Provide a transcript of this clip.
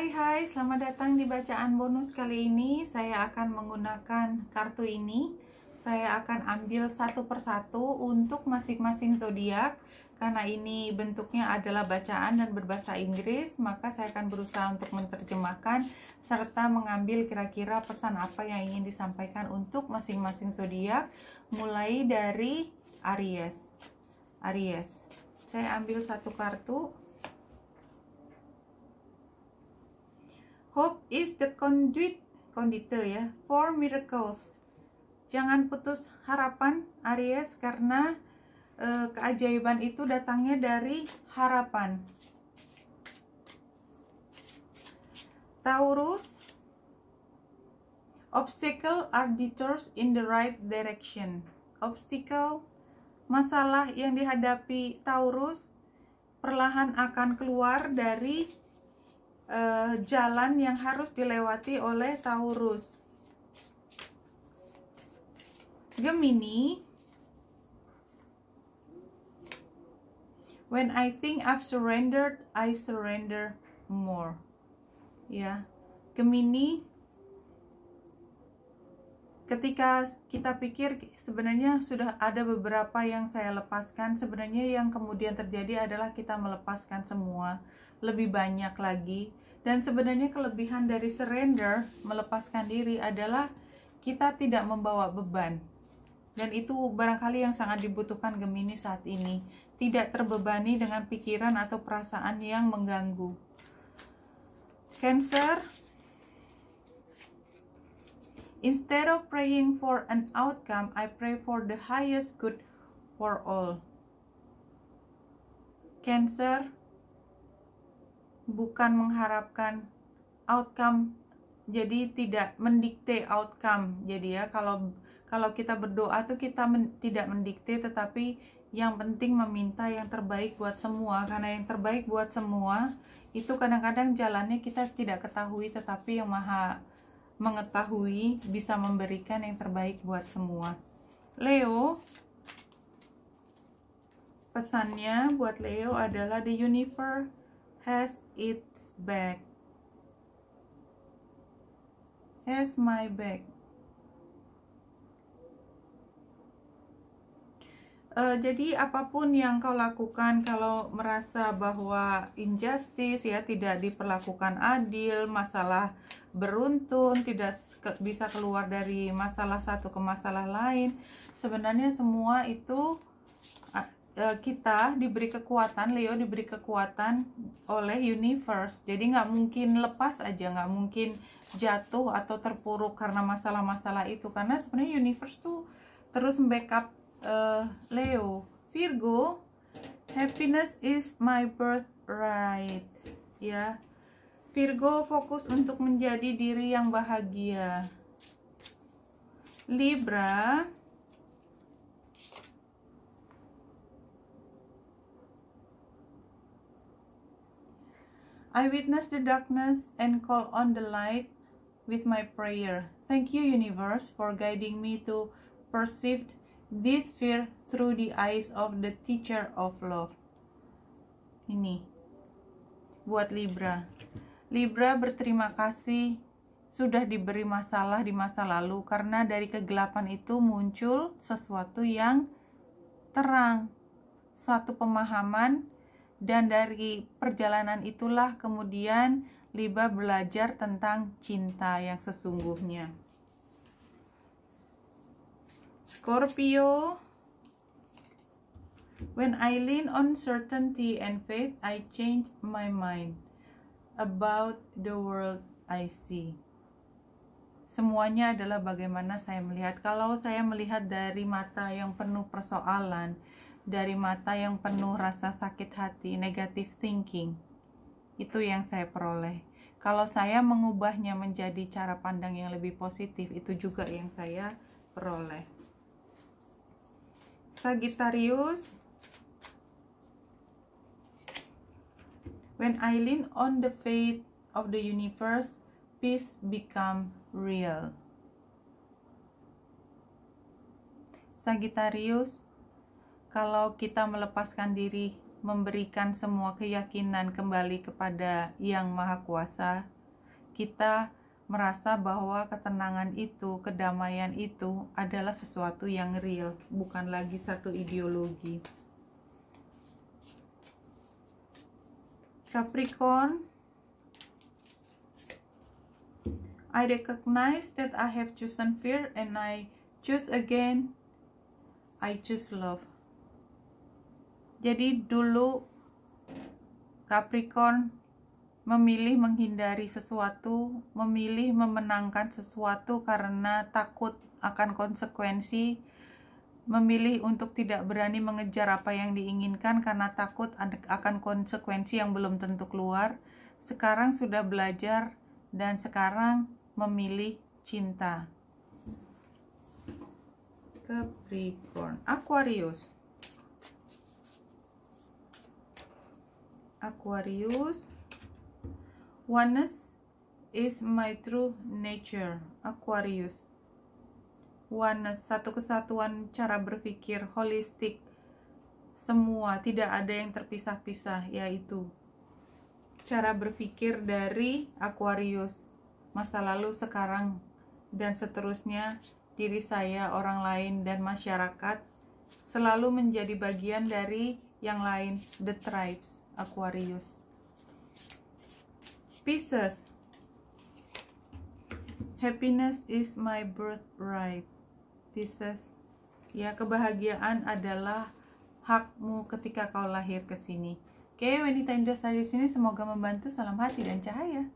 Hai hai, selamat datang di bacaan bonus kali ini. Saya akan menggunakan kartu ini. Saya akan ambil satu persatu untuk masing-masing zodiak. Karena ini bentuknya adalah bacaan dan berbahasa Inggris Maka saya akan berusaha untuk menerjemahkan Serta mengambil kira-kira pesan apa yang ingin disampaikan untuk masing-masing zodiak Mulai dari Aries. Aries. Saya ambil satu kartu Hope is the conduit, kondite ya, for miracles. Jangan putus harapan Aries karena e, keajaiban itu datangnya dari harapan. Taurus, obstacle are detours in the right direction. Obstacle, masalah yang dihadapi Taurus perlahan akan keluar dari uh, jalan yang harus dilewati oleh Taurus. Gemini, when I think I've surrendered, I surrender more. Ya, Gemini, ketika kita pikir sebenarnya sudah ada beberapa yang saya lepaskan, sebenarnya yang kemudian terjadi adalah kita melepaskan semua lebih banyak lagi. Dan sebenarnya kelebihan dari surrender melepaskan diri adalah kita tidak membawa beban. Dan itu barangkali yang sangat dibutuhkan Gemini saat ini. Tidak terbebani dengan pikiran atau perasaan yang mengganggu. Cancer Instead of praying for an outcome, I pray for the highest good for all. Cancer, bukan mengharapkan outcome jadi tidak mendikte outcome jadi ya kalau kalau kita berdoa tuh kita men, tidak mendikte tetapi yang penting meminta yang terbaik buat semua karena yang terbaik buat semua itu kadang-kadang jalannya kita tidak ketahui tetapi yang maha mengetahui bisa memberikan yang terbaik buat semua. Leo pesannya buat Leo adalah the universe has its back. Has my back uh, jadi apa pun yang kau lakukan kalau merasa bahwa injustice ya tidak diperlakukan adil masalah beruntun tidak bisa keluar dari masalah satu ke masalah lain sebenarnya semua itu Eh, kita diberi kekuatan Leo diberi kekuatan oleh universe. Jadi nggak mungkin lepas aja nggak mungkin jatuh atau terpuruk karena masalah-masalah itu. Karena sebenarnya universe tuh terus backup uh, Leo. Virgo happiness is my birthright. Ya. Virgo fokus untuk menjadi diri yang bahagia. Libra I witness the darkness and call on the light with my prayer. Thank you, universe, for guiding me to perceive this fear through the eyes of the teacher of love. Ini buat Libra. Libra berterima kasih sudah diberi masalah di masa lalu karena dari kegelapan itu muncul sesuatu yang terang, suatu pemahaman dan dari perjalanan itulah kemudian Liba belajar tentang cinta yang sesungguhnya. Scorpio When I lean on certainty and faith, I change my mind about the world I see. Semuanya adalah bagaimana saya melihat. Kalau saya melihat dari mata yang penuh persoalan, dari mata yang penuh rasa sakit hati, negative thinking. Itu yang saya peroleh. Kalau saya mengubahnya menjadi cara pandang yang lebih positif, itu juga yang saya peroleh. Sagittarius When I lean on the faith of the universe, peace become real. Sagittarius kalau kita melepaskan diri memberikan semua keyakinan kembali kepada Yang Maha Kuasa, kita merasa bahwa ketenangan itu, kedamaian itu adalah sesuatu yang real, bukan lagi satu ideologi. Capricorn, I recognize that I have chosen fear and I choose again. I choose love. Jadi dulu Capricorn memilih menghindari sesuatu, memilih memenangkan sesuatu karena takut akan konsekuensi, memilih untuk tidak berani mengejar apa yang diinginkan karena takut akan konsekuensi yang belum tentu keluar. Sekarang sudah belajar dan sekarang memilih cinta. Capricorn, Aquarius. Aquarius Oneness is my true nature. Aquarius. Oneness, satu kesatuan cara berpikir holistik. Semua, tidak ada yang terpisah-pisah, yaitu cara berpikir dari Aquarius. Masa lalu, sekarang, dan seterusnya, diri saya, orang lain, dan masyarakat selalu menjadi bagian dari yang lain, the tribes, Aquarius. Pisces. Happiness is my birthright. Pisces. Ya, kebahagiaan adalah hakmu ketika kau lahir ke sini. Oke, wanita indah di sini semoga membantu. Salam hati dan cahaya.